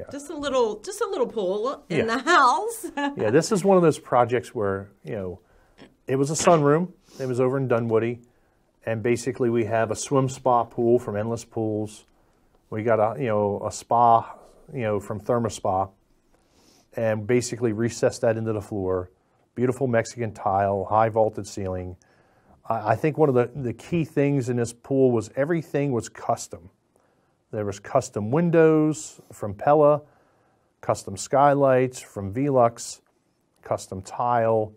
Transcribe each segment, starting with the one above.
Yeah. Just a little, just a little pool in Yeah. the house. yeah, this is one of those projects where you know it was a sunroom. It was over in Dunwoody, and basically we have a swim spa pool from Endless Pools. We got a you know a spa you know from Thermospa, and basically recessed that into the floor. Beautiful Mexican tile, high vaulted ceiling. I, I think one of the, the key things in this pool was everything was custom. There was custom windows from Pella, custom skylights from Velux, custom tile,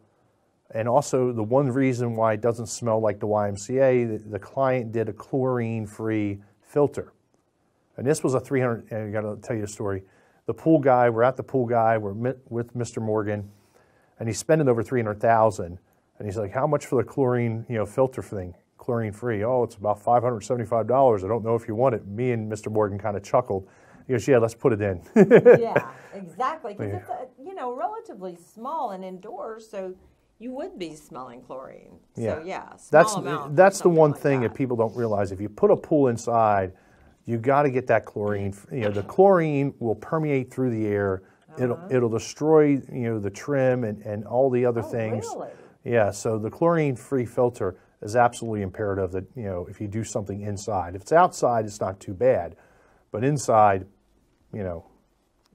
and also the one reason why it doesn't smell like the YMCA, the, client did a chlorine-free filter. And this was a 300, and I got to tell you a story. The pool guy, we're at the pool guy, we're with Mr. Morgan, and he's spending over 300,000. And he's like, how much for the chlorine, you know, filter thing, chlorine free? Oh, it's about $575. I don't know if you want it. Me and Mr. Morgan kind of chuckled. He goes, yeah, let's put it in. yeah, exactly. Because it's a, you know relatively small and indoors, so you would be smelling chlorine. Yeah. So yeah, That's that's the one like thing that. that. people don't realize. If you put a pool inside, you got to get that chlorine. You know, the chlorine will permeate through the air. It'll Uh-huh. it'll destroy you know the trim and, and all the other Oh, things. really? Yeah. So the chlorine-free filter is absolutely imperative. That you know if you do something inside, if it's outside, it's not too bad, but inside, you know,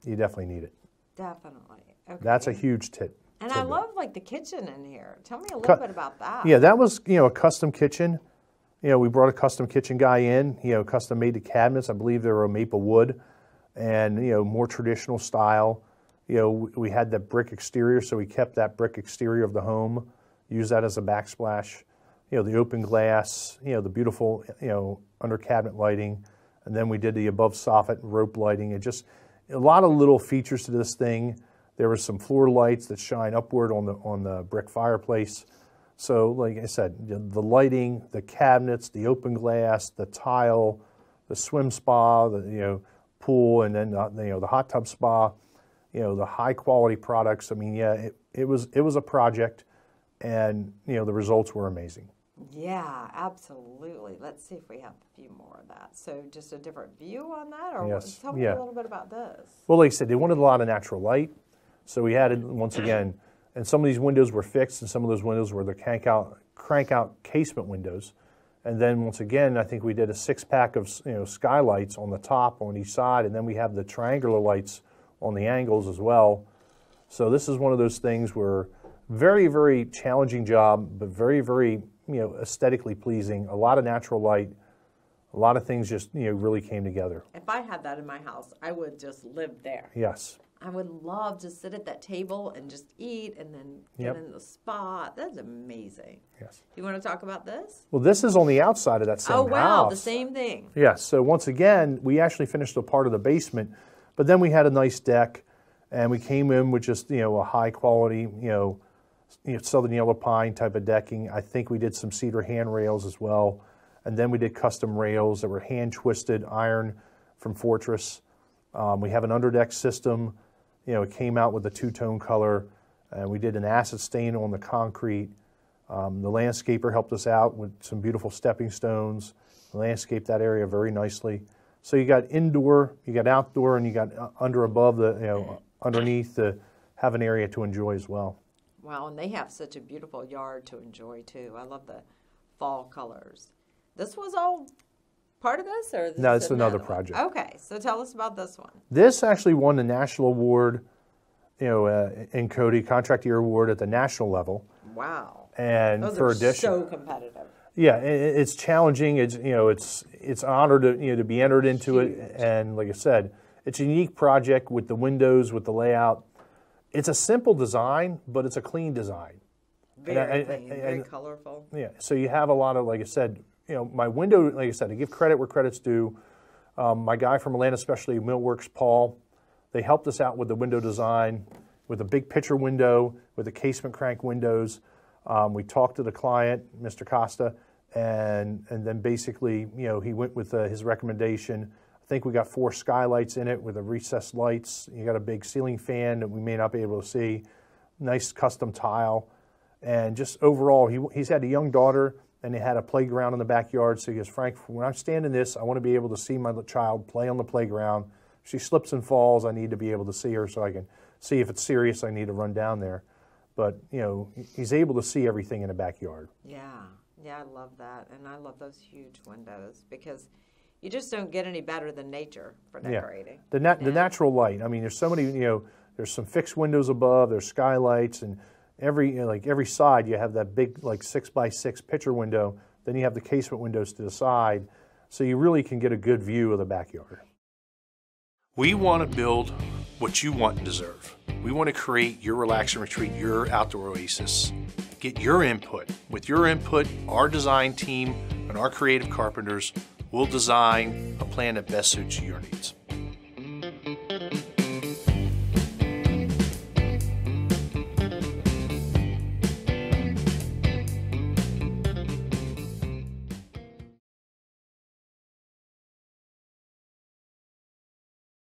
you definitely need it. Definitely. Okay. That's a huge tip. And I love like the kitchen in here. Tell me a little Cut- bit about that. Yeah, that was you know a custom kitchen. You know, we brought a custom kitchen guy in. You know, custom made the cabinets. I believe they were a maple wood, and you know more traditional style. You know, we- we had that brick exterior, so we kept that brick exterior of the home. Used that as a backsplash. You know, the open glass. You know, the beautiful you know under cabinet lighting, and then we did the above soffit rope lighting. It just a lot of little features to this thing. There were some floor lights that shine upward on the on the brick fireplace. So, like I said, the- the lighting, the cabinets, the open glass, the tile, the swim spa, the you know pool, and then uh, you know the hot tub spa, you know the high quality products. I mean, yeah, it, it was it was a project, and you know the results were amazing. Yeah, absolutely. Let's see if we have a few more of that. So, just a different view on that, or Yes, tell me yeah. a little bit about this. Well, like I said, they wanted a lot of natural light, so we added once again, and some of these windows were fixed, and some of those windows were the crank out, crank out casement windows. And then once again, I think we did a six pack of you know skylights on the top on each side, and then we have the triangular lights on the angles as well. So this is one of those things where very very challenging job, but very very you know aesthetically pleasing. A lot of natural light, a lot of things just you know really came together. If I had that in my house, I would just live there. Yes. I would love to sit at that table and just eat and then get Yep. in the spa. That's amazing. Yes. Do you want to talk about this? Well, this is on the outside of that same house. oh, wow, the same thing. Yes. So once again, we actually finished a part of the basement, but then we had a nice deck, and we came in with just you know a high quality you know, you know southern yellow pine type of decking. I think we did some cedar handrails as well, and then we did custom rails that were hand twisted iron from Fortress. Um, we have an underdeck system. You know, it came out with a two tone color, and we did an acid stain on the concrete. Um, the landscaper helped us out with some beautiful stepping stones, landscaped that area very nicely. So you got indoor, you got outdoor, and you got uh, under, above the, you know, underneath to have an area to enjoy as well. Wow, and they have such a beautiful yard to enjoy too. I love the fall colors. This was all part of this, or this No, is it's another one? project. Okay, so tell us about this one. This actually won the national award, you know, uh, in CotY Contract Year Award at the national level, Wow, and those for are addition, so competitive. Yeah, it's challenging. It's you know, it's it's an honor to you know to be entered into it, and like I said, it's a unique project with the windows, with the layout. It's a simple design, but it's a clean design. Very I- clean, I- very colorful. Yeah, so you have a lot of, like I said, you know, my window, like I said, I give credit where credit's due. Um, my guy from Atlanta Specialty Millworks, Paul, they helped us out with the window design, with a big picture window, with the casement crank windows. Um, we talked to the client, Mr. Costa, and and then basically, you know, he went with uh, his recommendation. Think we got four skylights in it with the recessed lights. You got a big ceiling fan that we may not be able to see. Nice custom tile, and just overall, he, he's had a young daughter, and they had a playground in the backyard. So he goes, Frank, when I'm standing this, I want to be able to see my child play on the playground. she slips and falls, I need to be able to see her so I can see if it's serious. I need to run down there. But you know, he's able to see everything in the backyard. Yeah, yeah, I love that, and I love those huge windows because you just don't get any better than nature for decorating. Yeah. The, nat- Yeah. the natural light. I mean, there's so many, you know, there's some fixed windows above, there's skylights, and every, you know, like every side you have that big, like six by six picture window. Then you have the casement windows to the side. So you really can get a good view of the backyard. We want to build what you want and deserve. We want to create your relax and retreat, your outdoor oasis. Get your input. With your input, our design team and our creative carpenters will design a plan that best suits your needs.